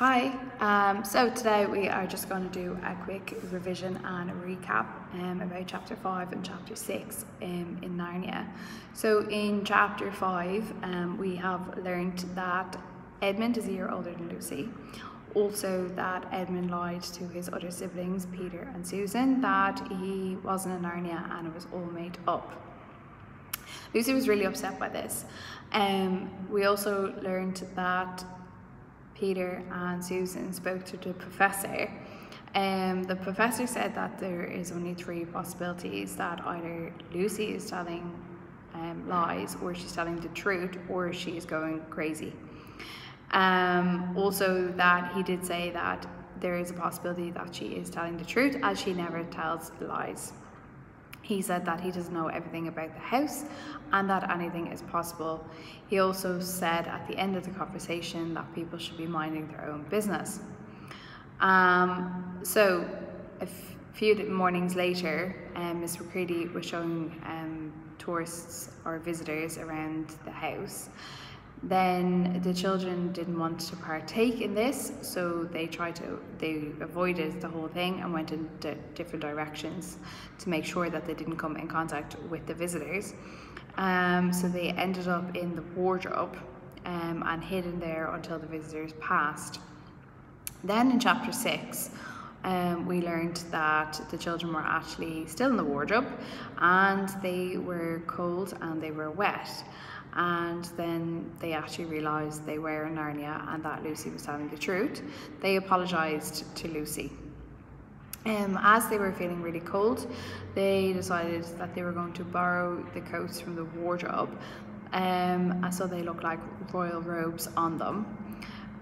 Hi, um, so today we are just going to do a quick revision and a recap um, about chapter 5 and chapter 6 um, in Narnia. So, in chapter 5, um, we have learned that Edmund is a year older than Lucy, also that Edmund lied to his other siblings, Peter and Susan, that he wasn't in Narnia and it was all made up. Lucy was really upset by this. Um, we also learned that Peter and Susan spoke to the professor. Um, the professor said that there is only three possibilities that either Lucy is telling um, lies, or she's telling the truth, or she is going crazy. Um, also, that he did say that there is a possibility that she is telling the truth, as she never tells lies. He said that he doesn't know everything about the house and that anything is possible. He also said at the end of the conversation that people should be minding their own business. Um, so, a few mornings later, um, Miss Macready was showing um, tourists or visitors around the house then the children didn't want to partake in this, so they tried to, they avoided the whole thing and went in different directions to make sure that they didn't come in contact with the visitors. Um, so they ended up in the wardrobe um, and hidden there until the visitors passed. Then in chapter six, um, we learned that the children were actually still in the wardrobe and they were cold and they were wet and then they actually realised they were in Narnia and that Lucy was telling the truth. They apologised to Lucy. Um, as they were feeling really cold, they decided that they were going to borrow the coats from the wardrobe, um, and so they looked like royal robes on them.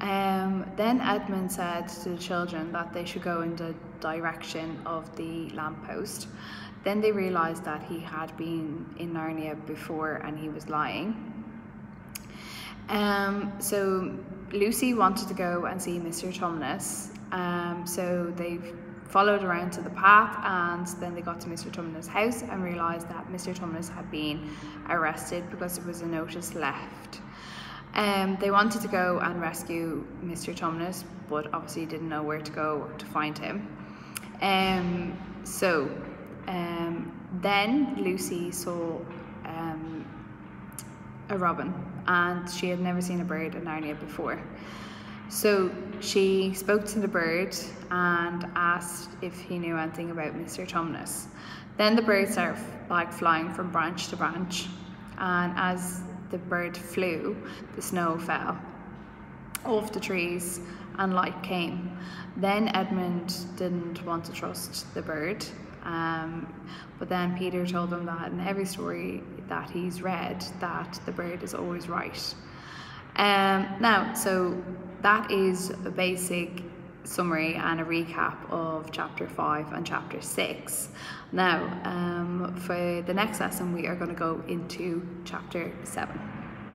Um, then Edmund said to the children that they should go in the direction of the lamppost. Then they realised that he had been in Narnia before and he was lying. Um, so Lucy wanted to go and see Mr. Tumnus. Um, so they followed around to the path and then they got to Mr. Tumnus' house and realised that Mr. Tumnus had been arrested because there was a notice left. Um, they wanted to go and rescue Mr. Tumnus, but obviously didn't know where to go to find him. Um, so um, then Lucy saw um, a robin and she had never seen a bird in Narnia before. So she spoke to the bird and asked if he knew anything about Mr. Tumnus. Then the bird started like flying from branch to branch, and as the bird flew, the snow fell off the trees and light came. Then Edmund didn't want to trust the bird um, but then Peter told him that in every story that he's read, that the bird is always right. Um, now, so that is a basic summary and a recap of chapter 5 and chapter 6. Now, um, for the next lesson, we are going to go into chapter 7.